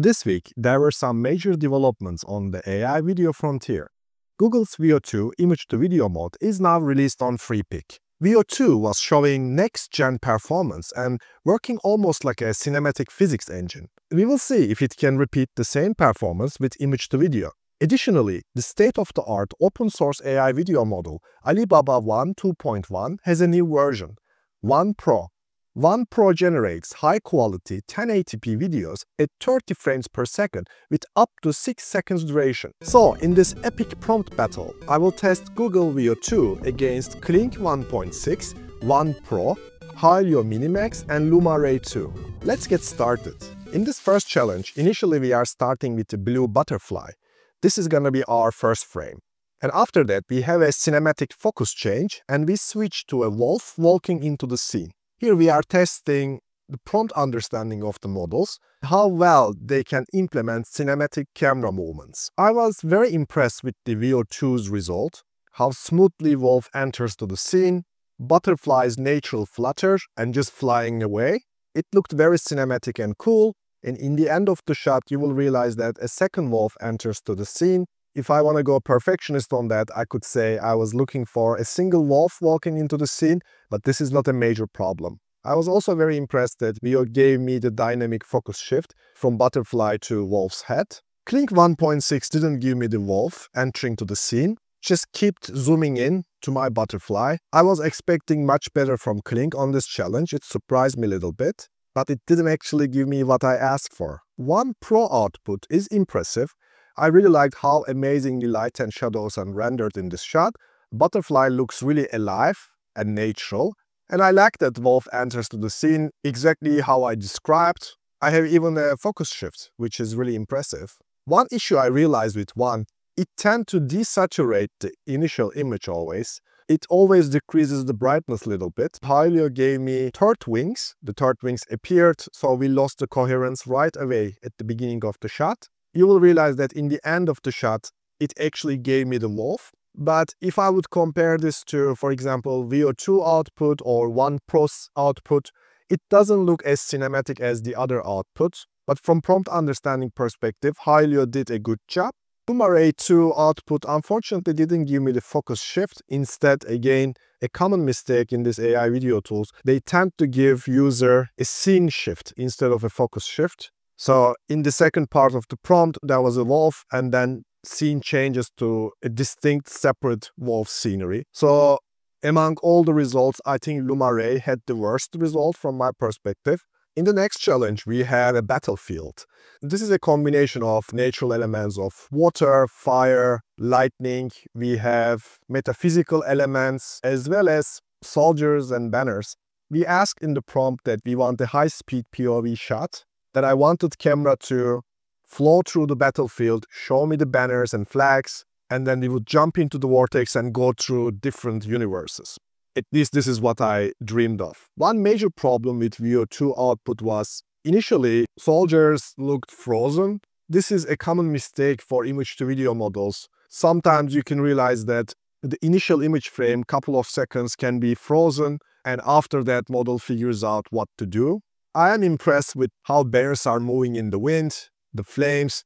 This week, there were some major developments on the AI video frontier. Google's Veo 2 image-to-video mode is now released on Freepik. Veo 2 was showing next-gen performance and working almost like a cinematic physics engine. We will see if it can repeat the same performance with image-to-video. Additionally, the state-of-the-art open-source AI video model Alibaba Wan 2.1 has a new version, Wan Pro, Wan Pro generates high-quality 1080p videos at 30 frames per second with up to 6 seconds duration. So, in this epic prompt battle, I will test Google Veo 2 against Kling 1.6, Wan Pro, Hailuo Minimax and Luma Ray 2. Let's get started. In this first challenge, initially we are starting with the blue butterfly. This is gonna be our first frame. And after that, we have a cinematic focus change and we switch to a wolf walking into the scene. Here we are testing the prompt understanding of the models, how well they can implement cinematic camera movements. I was very impressed with the Veo 2's result, how smoothly Wolf enters to the scene, butterflies natural flutter and just flying away. It looked very cinematic and cool, and in the end of the shot you will realize that a second Wolf enters to the scene if I want to go perfectionist on that, I could say I was looking for a single wolf walking into the scene, but this is not a major problem. I was also very impressed that Veo gave me the dynamic focus shift from butterfly to wolf's head. Kling 1.6 didn't give me the wolf entering to the scene, just kept zooming in to my butterfly. I was expecting much better from Kling on this challenge, it surprised me a little bit, but it didn't actually give me what I asked for. Wan Pro output is impressive, I really liked how amazingly light and shadows are rendered in this shot. Butterfly looks really alive and natural. And I like that Wolf enters to the scene exactly how I described. I have even a focus shift, which is really impressive. One issue I realized with Wan, it tends to desaturate the initial image always. It always decreases the brightness a little bit. Hailuo gave me third wings. The third wings appeared, so we lost the coherence right away at the beginning of the shot you will realize that in the end of the shot, it actually gave me the wolf. But if I would compare this to, for example, Veo 2 output or Wan Pros output, it doesn't look as cinematic as the other outputs. But from prompt understanding perspective, Hailuo did a good job. Ray 2 output unfortunately didn't give me the focus shift. Instead, again, a common mistake in these AI video tools, they tend to give user a scene shift instead of a focus shift. So in the second part of the prompt, there was a wolf and then scene changes to a distinct separate wolf scenery. So among all the results, I think Luma Ray had the worst result from my perspective. In the next challenge, we have a battlefield. This is a combination of natural elements of water, fire, lightning. We have metaphysical elements as well as soldiers and banners. We asked in the prompt that we want a high-speed POV shot that I wanted camera to flow through the battlefield, show me the banners and flags, and then we would jump into the vortex and go through different universes. At least this is what I dreamed of. One major problem with Veo 2 output was initially soldiers looked frozen. This is a common mistake for image-to-video models. Sometimes you can realize that the initial image frame, couple of seconds, can be frozen, and after that model figures out what to do. I am impressed with how bears are moving in the wind, the flames.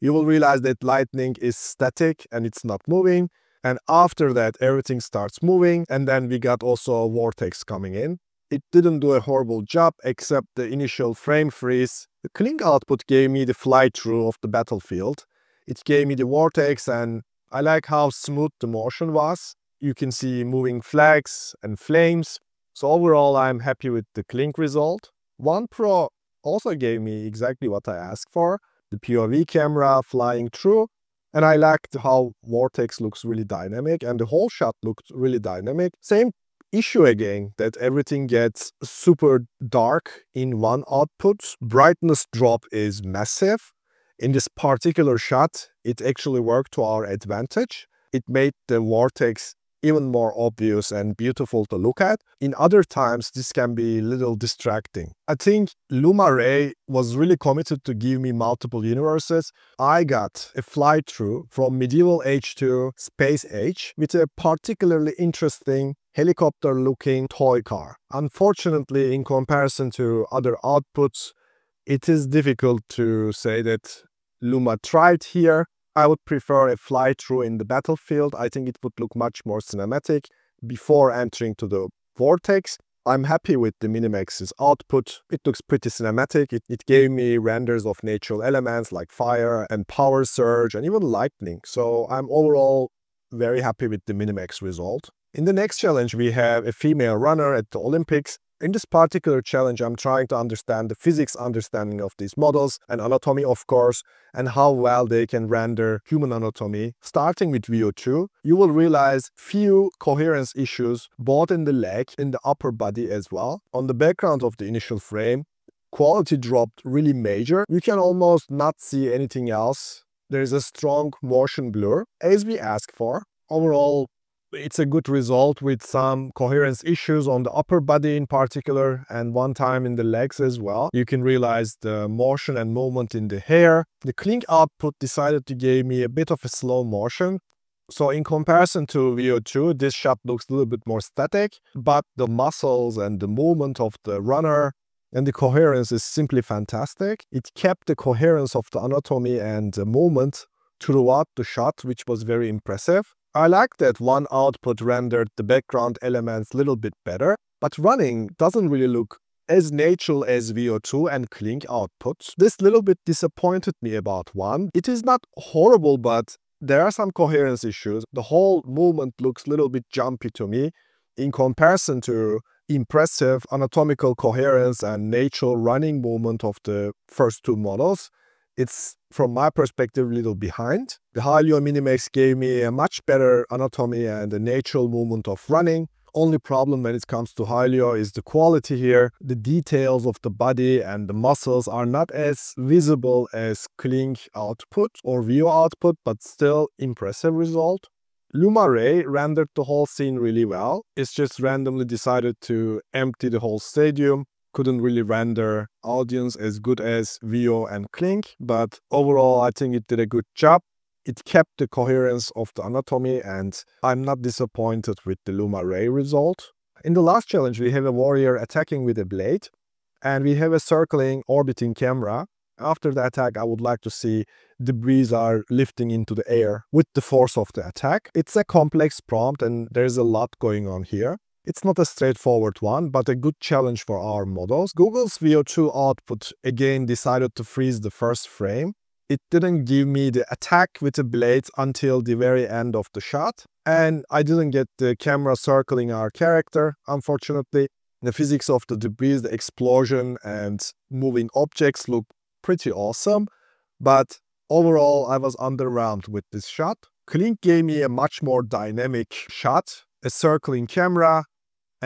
You will realize that lightning is static and it's not moving. And after that, everything starts moving. And then we got also a vortex coming in. It didn't do a horrible job except the initial frame freeze. The Kling output gave me the fly-through of the battlefield. It gave me the vortex and I like how smooth the motion was. You can see moving flags and flames. So overall, I'm happy with the Kling result. Wan Pro also gave me exactly what I asked for, the POV camera flying through, and I liked how Vortex looks really dynamic and the whole shot looked really dynamic. Same issue again, that everything gets super dark in Wan output. Brightness drop is massive. In this particular shot, it actually worked to our advantage. It made the vortex even more obvious and beautiful to look at. In other times, this can be a little distracting. I think Luma Ray was really committed to give me multiple universes. I got a fly through from medieval age to space age with a particularly interesting helicopter looking toy car. Unfortunately, in comparison to other outputs, It is difficult to say that Luma tried here. I would prefer a fly-through in the battlefield. I think it would look much more cinematic before entering to the vortex. I'm happy with the Minimax's output. It looks pretty cinematic. It, it gave me renders of natural elements like fire and power surge and even lightning. So I'm overall very happy with the Minimax result. In the next challenge, we have a female runner at the Olympics. In this particular challenge, I'm trying to understand the physics understanding of these models and anatomy, of course, and how well they can render human anatomy. Starting with Veo 2, you will realize few coherence issues both in the leg, in the upper body as well. On the background of the initial frame, quality dropped really major. You can almost not see anything else. There is a strong motion blur, as we asked for. Overall, it's a good result with some coherence issues on the upper body in particular and one time in the legs as well. You can realize the motion and movement in the hair. The Kling output decided to give me a bit of a slow motion. So in comparison to Veo 2, this shot looks a little bit more static, but the muscles and the movement of the runner and the coherence is simply fantastic. It kept the coherence of the anatomy and the movement throughout the shot, which was very impressive. I like that Wan output rendered the background elements a little bit better, but running doesn't really look as natural as Veo 2 and Kling outputs. This little bit disappointed me about Wan. It is not horrible, but there are some coherence issues. The whole movement looks a little bit jumpy to me in comparison to impressive anatomical coherence and natural running movement of the first two models it's from my perspective a little behind. The Hailuo Minimax gave me a much better anatomy and a natural movement of running. Only problem when it comes to Hailuo is the quality here. The details of the body and the muscles are not as visible as Kling output or Veo output, but still impressive result. Luma Ray rendered the whole scene really well. It's just randomly decided to empty the whole stadium couldn't really render audience as good as Veo and Kling, but overall I think it did a good job. It kept the coherence of the anatomy and I'm not disappointed with the Luma Ray result. In the last challenge we have a warrior attacking with a blade and we have a circling orbiting camera. After the attack I would like to see debris are lifting into the air with the force of the attack. It's a complex prompt and there's a lot going on here. It's not a straightforward one, but a good challenge for our models. Google's Veo 2 output again decided to freeze the first frame. It didn't give me the attack with the blade until the very end of the shot. And I didn't get the camera circling our character, unfortunately. The physics of the debris, the explosion and moving objects look pretty awesome. But overall, I was underwhelmed with this shot. Kling gave me a much more dynamic shot, a circling camera,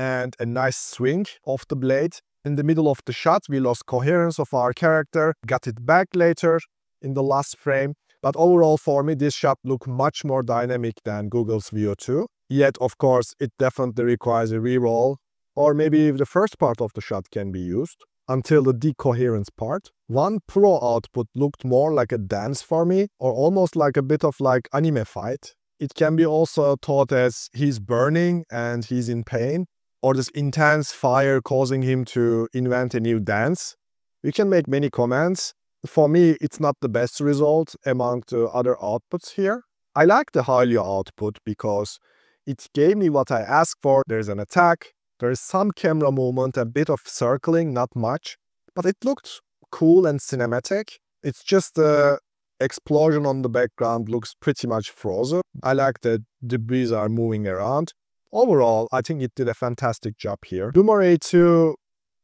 and a nice swing of the blade. In the middle of the shot, we lost coherence of our character, got it back later in the last frame. But overall, for me, this shot looked much more dynamic than Google's Veo 2. Yet, of course, it definitely requires a reroll, or maybe the first part of the shot can be used until the decoherence part. Wan Pro output looked more like a dance for me, or almost like a bit of like anime fight. It can be also thought as he's burning and he's in pain, or this intense fire causing him to invent a new dance. We can make many comments. For me, it's not the best result among the other outputs here. I like the Hailuo output because it gave me what I asked for. There's an attack, there's some camera movement, a bit of circling, not much, but it looked cool and cinematic. It's just the explosion on the background looks pretty much frozen. I like that the bees are moving around. Overall, I think it did a fantastic job here. Luma Ray 2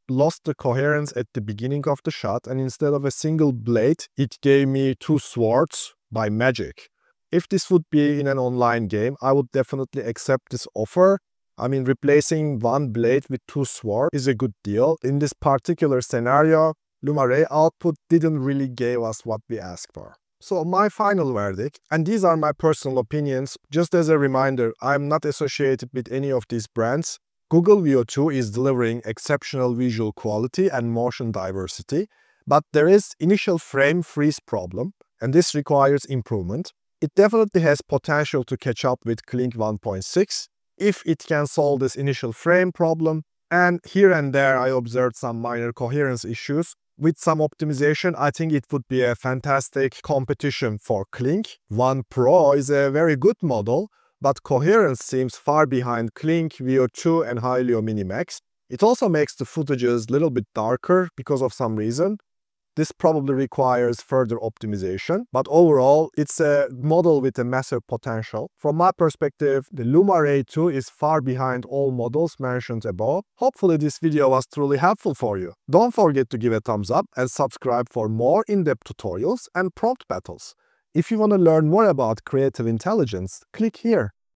lost the coherence at the beginning of the shot and instead of a single blade, it gave me two swords by magic. If this would be in an online game, I would definitely accept this offer. I mean, replacing one blade with two swords is a good deal. In this particular scenario, Luma Ray output didn't really give us what we asked for. So my final verdict, and these are my personal opinions, just as a reminder, I'm not associated with any of these brands. Google Veo 2 is delivering exceptional visual quality and motion diversity, but there is initial frame freeze problem, and this requires improvement. It definitely has potential to catch up with Kling 1.6 if it can solve this initial frame problem, and here and there I observed some minor coherence issues, With some optimization, I think it would be a fantastic competition for Kling. Wan Pro is a very good model, but coherence seems far behind Kling, Veo 2 and Hailuo Minimax. It also makes the footages a little bit darker because of some reason. This probably requires further optimization, but overall, it's a model with a massive potential. From my perspective, the Luma Ray 2 is far behind all models mentioned above. Hopefully this video was truly helpful for you. Don't forget to give a thumbs up and subscribe for more in-depth tutorials and prompt battles. If you want to learn more about creative intelligence, click here.